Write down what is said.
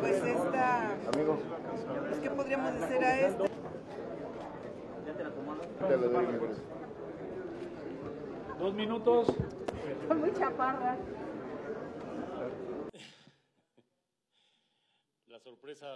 Pues esta, Amigo, pues, ¿qué podríamos decir a esto? te lo doy, mi. Dos minutos. Muy chaparra. La sorpresa